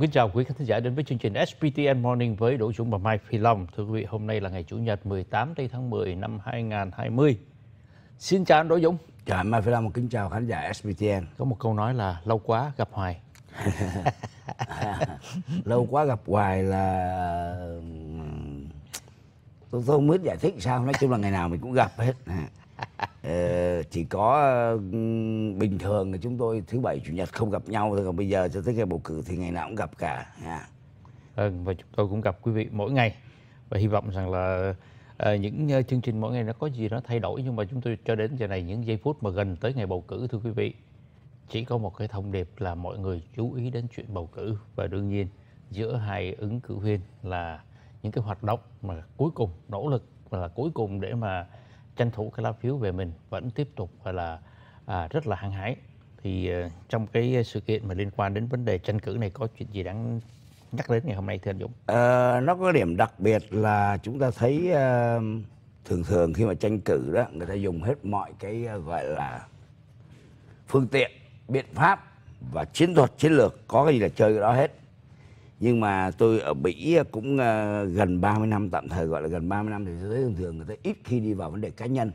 Kính chào quý khán giả đến với chương trình SPTN Morning với Đỗ Dũng và Mai Phi Long. Thưa quý vị, hôm nay là ngày Chủ nhật 18 tháng 10 năm 2020. Xin chào anh Đỗ Dũng. Chào Mai Phi Long, kính chào khán giả SPTN. Có một câu nói là lâu quá gặp hoài. lâu quá gặp hoài là tôi, tôi không biết giải thích sao nói chung là ngày nào mình cũng gặp hết Ờ, chỉ có bình thường là chúng tôi thứ bảy chủ nhật không gặp nhau thôi còn bây giờ cho tới ngày bầu cử thì ngày nào cũng gặp cả yeah. vâng và chúng tôi cũng gặp quý vị mỗi ngày và hy vọng rằng là à, những uh, chương trình mỗi ngày nó có gì nó thay đổi nhưng mà chúng tôi cho đến giờ này những giây phút mà gần tới ngày bầu cử thưa quý vị chỉ có một cái thông điệp là mọi người chú ý đến chuyện bầu cử và đương nhiên giữa hai ứng cử viên là những cái hoạt động mà cuối cùng nỗ lực và là cuối cùng để mà tranh thủ cái lá phiếu về mình vẫn tiếp tục là à, rất là hăng hái thì uh, trong cái sự kiện mà liên quan đến vấn đề tranh cử này có chuyện gì đáng nhắc đến ngày hôm nay thưa anh Dũng? À, nó có điểm đặc biệt là chúng ta thấy uh, thường thường khi mà tranh cử đó người ta dùng hết mọi cái uh, gọi là phương tiện biện pháp và chiến thuật chiến lược có cái gì là chơi cái đó hết nhưng mà tôi ở Mỹ cũng uh, gần 30 năm tạm thời gọi là gần 30 năm thì tôi thấy thường thường người ta ít khi đi vào vấn đề cá nhân.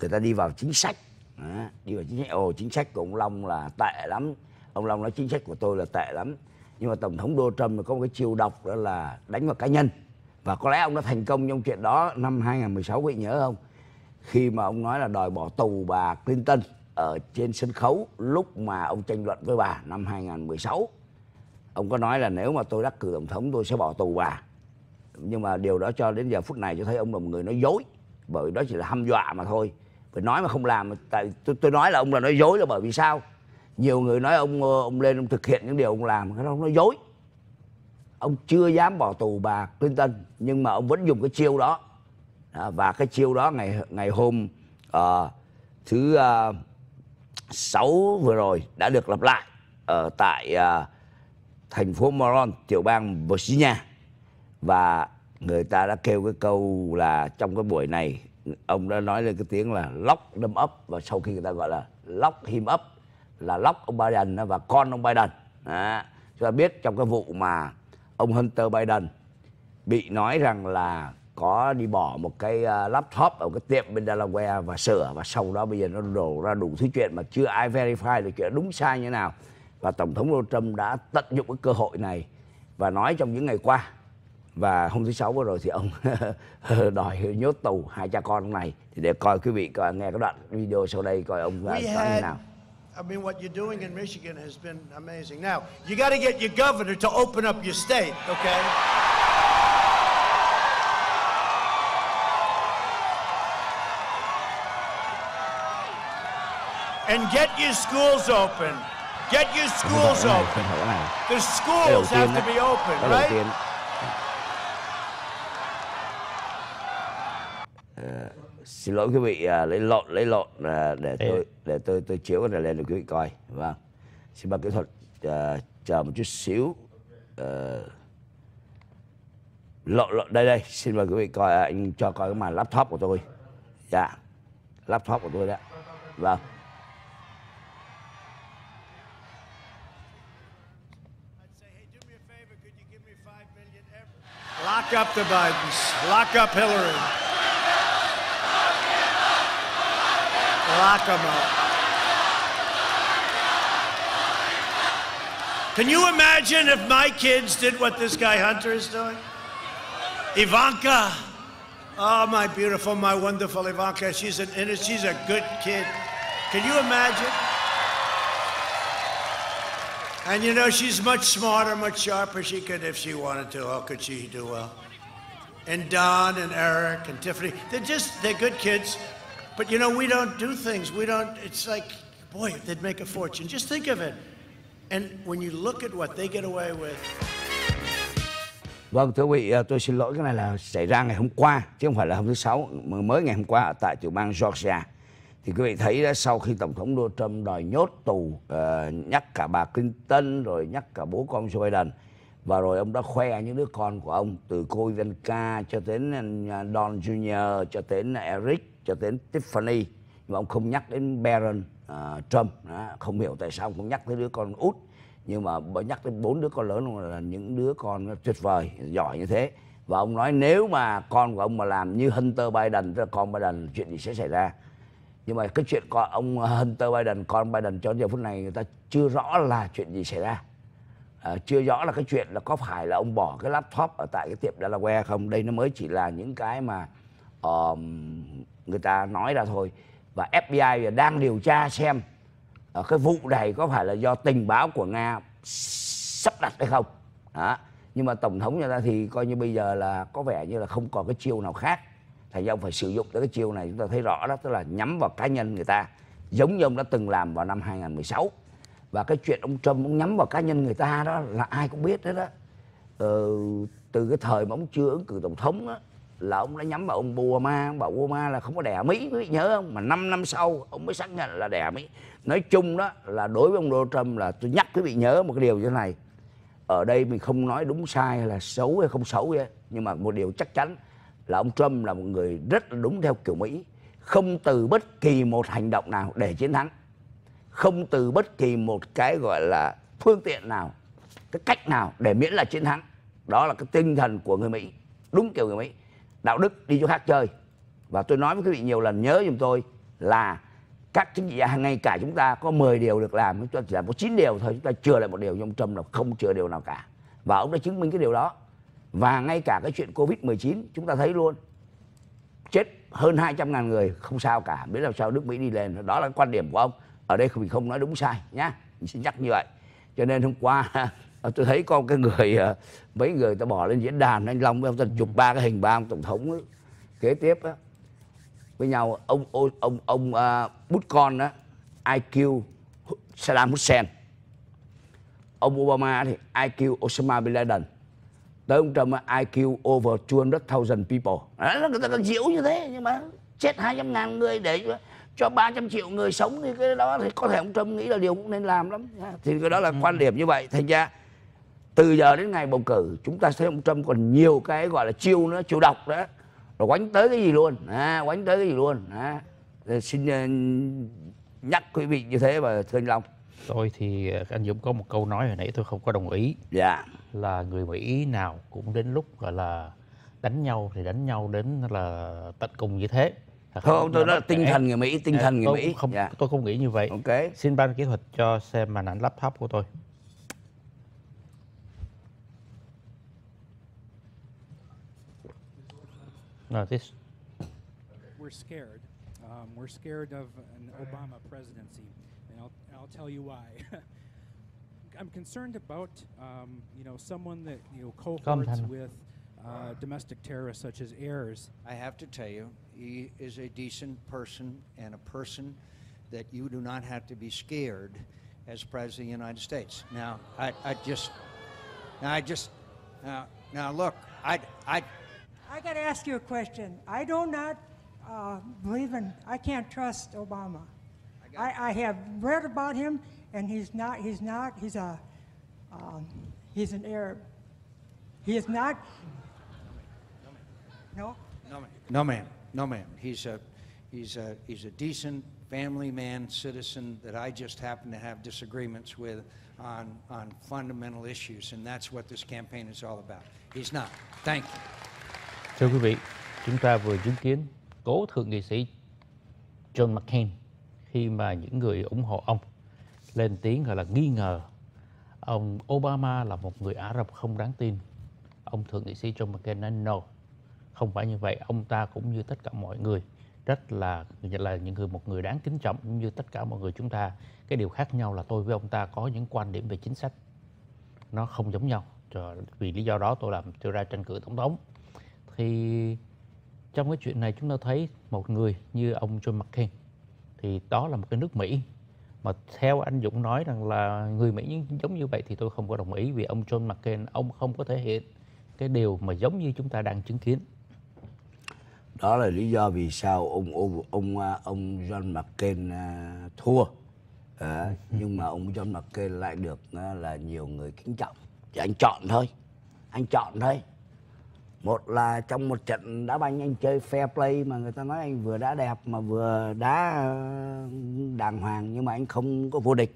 Người ta đi vào chính sách đó, đi vào chính sách. Ồ chính sách của ông Long là tệ lắm. Ông Long nói chính sách của tôi là tệ lắm. Nhưng mà tổng thống Donald Trump có một cái chiêu độc đó là đánh vào cá nhân. Và có lẽ ông đã thành công trong chuyện đó năm 2016 quý vị nhớ không? Khi mà ông nói là đòi bỏ tù bà Clinton ở trên sân khấu lúc mà ông tranh luận với bà năm 2016 ông có nói là nếu mà tôi đắc cử tổng thống tôi sẽ bỏ tù bà. Nhưng mà điều đó cho đến giờ phút này cho thấy ông là một người nói dối. Bởi đó chỉ là hăm dọa mà thôi. Phải nói mà không làm tại tôi, tôi nói là ông là nói dối là bởi vì sao? Nhiều người nói ông ông lên ông thực hiện những điều ông làm cái đó ông nói dối. Ông chưa dám bỏ tù bà Clinton nhưng mà ông vẫn dùng cái chiêu đó. À, và cái chiêu đó ngày ngày hôm uh, thứ uh, sáu vừa rồi đã được lặp lại ở tại uh, thành phố Moron, tiểu bang Virginia. Và người ta đã kêu cái câu là trong cái buổi này ông đã nói lên cái tiếng là lock them up và sau khi người ta gọi là lock him up là lock ông Biden và con ông Biden. Đó. Chúng ta biết trong cái vụ mà ông Hunter Biden bị nói rằng là có đi bỏ một cái ờ, laptop ở cái tiệm bên Delaware và sửa và sau đó bây giờ nó đổ ra đủ thứ chuyện mà chưa ai verify được chuyện đúng sai như thế nào và tổng thống Donald Trump đã tận dụng cái cơ hội này và nói trong những ngày qua và hôm thứ sáu vừa rồi thì ông đòi nhốt tù hai cha con này thì để coi quý vị coi nghe cái đoạn video sau đây coi ông nói như nào. I mean, what you're doing in Michigan has been amazing. Now, you got to get your governor to open up your state, okay? And get your schools open. Get your schools open. The schools have to be open, right? Uh, xin lỗi quý vị uh, lấy lộn lấy lộn uh, để tôi để tôi tôi chiếu cái này lên để quý vị coi vâng. Xin ban kỹ thuật uh, chờ một chút xíu uh, lộn lộn đây đây xin mời quý vị coi uh, anh cho coi cái màn laptop của tôi. Dạ laptop của tôi đấy vâng Lock up the Bidens. Lock up Hillary. Lock them up. Can you imagine if my kids did what this guy Hunter is doing? Ivanka. Oh, my beautiful, my wonderful Ivanka. She's, an, she's a good kid. Can you imagine? And you know, she's much smarter, much sharper. She could, if she wanted to, how could she do well? And Don and Eric and Tiffany, they're just, they're good kids. But you know, we don't do things. We don't, it's like, boy, they'd make a fortune. Just think of it. And when you look at what they get away with. Vâng, thưa quý vị, tôi xin lỗi cái này là xảy ra ngày hôm qua, chứ không phải là hôm thứ Sáu, mới ngày hôm qua tại tiểu bang Georgia. Thì quý vị thấy đó, sau khi tổng thống Donald Trump đòi nhốt tù uh, nhắc cả bà Clinton rồi nhắc cả bố con Joe Biden và rồi ông đã khoe những đứa con của ông từ cô Ivanka cho đến ờ, Don Jr. cho đến Eric cho đến Tiffany nhưng mà ông không nhắc đến Barron uh, Trump đó. không hiểu tại sao ông không nhắc tới đứa con út nhưng mà nhắc đến bốn đứa con lớn là những đứa con tuyệt vời giỏi như thế và ông nói nếu mà con của ông mà làm như Hunter Biden tức là con Biden chuyện gì sẽ xảy ra nhưng mà cái chuyện con ông ờ, Hunter Biden con Biden cho đến giờ phút này người ta chưa rõ là chuyện gì xảy ra. À, chưa rõ là cái chuyện là có phải là ông bỏ cái laptop ở tại cái tiệm Delaware không. Đây nó mới chỉ là những cái mà um, người ta nói ra thôi. Và FBI đang điều tra xem uh, cái vụ này có phải là do tình báo của Nga sắp đặt hay không. Đó. Nhưng mà tổng thống nhà ta thì coi như bây giờ là có vẻ như là không còn cái chiêu nào khác thì ra ông phải sử dụng tới cái chiêu này chúng ta thấy rõ đó tức là nhắm vào cá nhân người ta giống như ông đã từng làm vào năm 2016 và cái chuyện ông Trump ông nhắm vào cá nhân người ta đó là ai cũng biết hết đó ờ, từ cái thời mà ông chưa ứng cử tổng thống đó, là ông đã nhắm vào ông Obama ông bảo Obama là không có đẻ Mỹ quý vị nhớ không? Mà 5 năm sau ông mới xác nhận là đẻ Mỹ. Nói chung đó là đối với ông Donald Trump là tôi nhắc quý vị nhớ một cái điều như thế này. Ở đây mình không nói đúng sai hay là xấu hay không xấu vậy nhưng mà một điều chắc chắn là ông Trump là một người rất là đúng theo kiểu Mỹ. Không từ bất kỳ một hành động nào để chiến thắng. Không từ bất kỳ một cái gọi là phương tiện nào, cái cách nào để miễn là chiến thắng. Đó là cái tinh thần của người Mỹ, đúng kiểu người Mỹ. Đạo đức, đi chỗ khác chơi. Và tôi nói với quý vị nhiều lần, nhớ giùm tôi là các chính trị gia, ngay cả chúng ta có 10 điều được làm, chúng ta chỉ làm có 9 điều thôi, chúng ta chừa lại một điều, nhưng ông Trump là không chừa điều nào cả. Và ông đã chứng minh cái điều đó và ngay cả cái chuyện Covid 19 chúng ta thấy luôn chết hơn 200 ngàn người không sao cả. Biết làm sao nước Mỹ đi lên. Đó là quan điểm của ông. Ở đây mình không nói đúng sai nhá. Mình xin nhắc như vậy. Cho nên hôm qua tôi thấy có cái người ờ, mấy người ta bỏ lên diễn đàn anh Long với ông ta chụp ba cái hình ba ông tổng thống ấy. kế tiếp á với nhau ông ông ông, ông uh, bút con đó IQ Saddam Hussein. Ông Obama thì IQ Osama bin Laden tới ông Trump IQ over 200.000 people. Đó, người ta diễu như thế nhưng mà chết 200 ngàn người để cho 300 triệu người sống thì cái đó thì có thể ông Trump nghĩ là điều cũng nên làm lắm. Thì cái đó là ừ. quan điểm như vậy. Thành ra từ giờ đến ngày bầu cử chúng ta thấy ông Trump còn nhiều cái gọi là chiêu nữa chiêu độc đó. Rồi quánh tới cái gì luôn? À, quánh tới cái gì luôn? À. xin uh, nhắc quý vị như thế và thưa anh Long tôi thì ờ, anh Dũng có một câu nói hồi nãy tôi không có đồng ý. Dạ. Là người Mỹ nào cũng đến lúc gọi là đánh nhau thì đánh nhau đến là tận cùng như thế. Không, không tôi nói là tinh thần người Mỹ tinh thần người tôi Mỹ. không dạ. tôi không nghĩ như vậy. Ok. Xin ban kỹ thuật cho xem màn ảnh laptop của tôi. No, this. We're scared. Um, we're scared of an Obama presidency, tell you why. I'm concerned about, um, you know, someone that, you know, cohorts with uh, domestic terrorists such as heirs. I have to tell you, he is a decent person and a person that you do not have to be scared as President of the United States. Now, I, I just, now I just, now, now look, I, I, I got to ask you a question. I do not uh, believe in, I can't trust Obama. I, I, I, have read about him, and he's not, he's not, he's a, um, he's an Arab. He is not, no? No, ma'am. No, ma'am. No, ma'am. He's a, he's a, he's a decent family man, citizen that I just happen to have disagreements with on, on fundamental issues, and that's what this campaign is all about. He's not. Thank you. Thưa quý vị, chúng ta vừa chứng kiến cố thượng nghị sĩ John McCain khi mà những người ủng hộ ông lên tiếng gọi là nghi ngờ ông Obama là một người Ả Rập không đáng tin. Ông thượng nghị sĩ John McCain nói no, không phải như vậy. Ông ta cũng như tất cả mọi người rất là là những người một người đáng kính trọng như tất cả mọi người chúng ta. Cái điều khác nhau là tôi với ông ta có những quan điểm về chính sách nó không giống nhau. Vì lý do đó tôi làm tôi ra tranh cử tổng thống thì trong cái chuyện này chúng ta thấy một người như ông John McCain thì đó là một cái nước Mỹ. Mà theo anh Dũng nói rằng là người Mỹ giống như vậy thì tôi không có đồng ý vì ông John McCain ông không có thể hiện cái điều mà giống như chúng ta đang chứng kiến. Đó là lý do vì sao ông ông ông, ông John McCain à, thua. À, nhưng mà ông John McCain lại được à, là nhiều người kính trọng. Thì anh chọn thôi. Anh chọn thôi một là trong một trận đá banh anh chơi fair play mà người ta nói anh vừa đá đẹp mà vừa đá ờ, đàng hoàng nhưng mà anh không có vô địch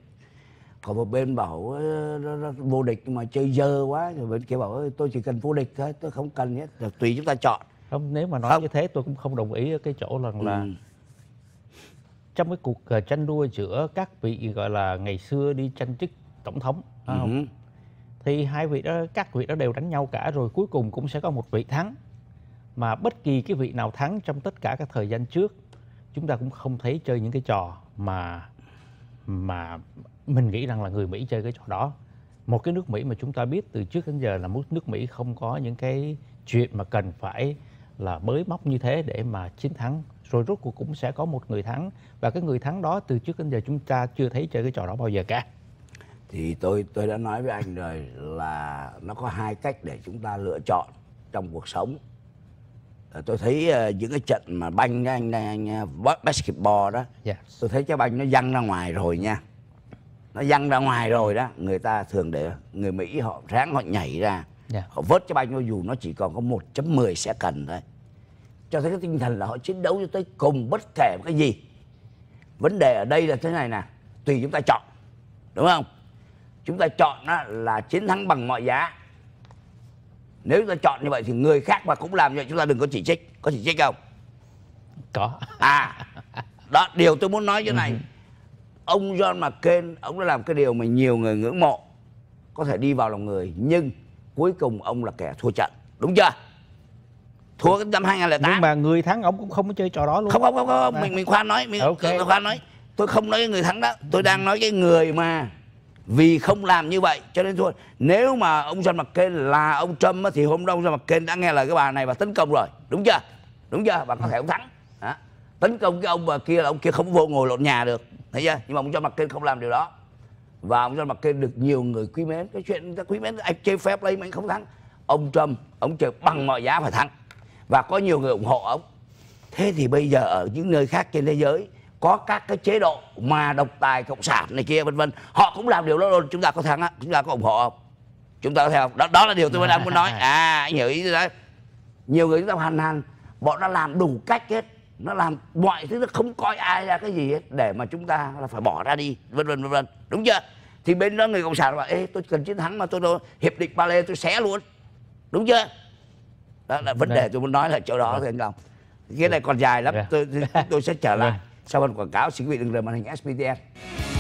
còn một bên bảo vô địch nhưng mà chơi dơ quá rồi bên kia bảo "Ơi, tôi chỉ cần vô địch thôi tôi không cần hết Rồi tùy chúng ta chọn không nếu mà nói Không. như thế tôi cũng không đồng ý ở cái chỗ rằng là Ừ. trong cái cuộc ờ, tranh đua giữa các vị gọi là ngày xưa đi tranh chức tổng thống phải không? Thì hai vị đó, các vị đó đều đánh nhau cả, rồi cuối cùng cũng sẽ có một vị thắng. Mà bất kỳ cái vị nào thắng trong tất cả các thời gian trước, chúng ta cũng không thấy chơi những cái trò mà mà mình nghĩ rằng là người Mỹ chơi cái trò đó. Một cái nước Mỹ mà chúng ta biết từ trước đến giờ là một nước Mỹ không có những cái chuyện mà cần phải là bới móc như thế để mà chiến thắng. Rồi rốt cuộc cũng sẽ có một người thắng, và cái người thắng đó từ trước đến giờ chúng ta chưa thấy chơi cái trò đó bao giờ cả thì tôi tôi đã nói với anh rồi là nó có hai cách để chúng ta lựa chọn trong cuộc sống. Ờ, tôi thấy ờ, những cái trận mà banh anh anh ờ, basketball đó Yes. tôi thấy trái banh nó văng ra ngoài rồi nha. Nó văng ra ngoài rồi đó. Người ta thường để người mỹ họ ráng họ nhảy ra. Dạ. họ vớt trái banh cho dù nó chỉ còn có 1.10 sẽ cần thôi. Cho thấy cái tinh thần là họ chiến đấu cho tới cùng bất kể cái gì. Vấn đề ở đây là thế này nè tùy chúng ta chọn đúng không chúng ta chọn là chiến thắng bằng mọi giá. Nếu chúng ta chọn như vậy thì người khác mà cũng làm như vậy chúng ta đừng có chỉ trích. Có chỉ trích không? Có. À đó điều tôi muốn nói như này. Ông John McCain ông đã làm cái điều mà nhiều người ngưỡng mộ. Có thể đi vào lòng người nhưng cuối cùng ông là kẻ thua trận. Đúng chưa? Thua cái năm 2008 nhưng mà người thắng ông cũng không có chơi trò đó luôn. Không không không, không. À. mình mình khoan nói mình Ok. tôi khoan nói. Tôi không nói người thắng đó. Tôi đang nói cái người mà vì không làm như vậy, cho nên thôi, nếu mà ông John McCain là ông Trump thì hôm đó ông John McCain đã nghe lời cái bà này và tấn công rồi. Đúng chưa? Đúng chưa? Và có thể ông thắng. Đó. tấn công cái ông bà kia là ông kia không vô ngồi lộn nhà được. Thấy chưa? Nhưng mà ông John McCain không làm điều đó. Và ông John McCain được nhiều người quý mến. Cái chuyện người ta quý mến, anh chơi phép lấy mà anh không thắng. Ông Trump, ông chơi bằng mọi giá phải thắng. Và có nhiều người ủng hộ ông. Thế thì bây giờ ở những nơi khác trên thế giới có các cái chế độ mà độc tài cộng sản này kia vân vân. Họ cũng làm điều đó luôn chúng ta có thắng á chúng ta có ủng hộ không? Chúng ta có theo không? Đó, đó là điều tôi đang muốn nói. À anh hiểu ý tôi đấy. Nhiều người chúng ta hàn hàn bọn nó làm đủ cách hết. Nó làm mọi thứ nó không coi ai ra cái gì hết để mà chúng ta là phải bỏ ra đi. Vân vân vân vân. Đúng chưa? Thì bên đó người cộng sản bảo ê tôi cần chiến thắng mà tôi đâu hiệp định ba lê tôi xé luôn. Đúng chưa? Đó là vấn đề Vâng. tôi muốn nói là chỗ đó thôi anh Long. Cái này còn dài lắm Dạ. tôi, tôi tôi sẽ trở lại. Vâng sau phần quảng cáo xin quý vị đừng rời màn hình SPTN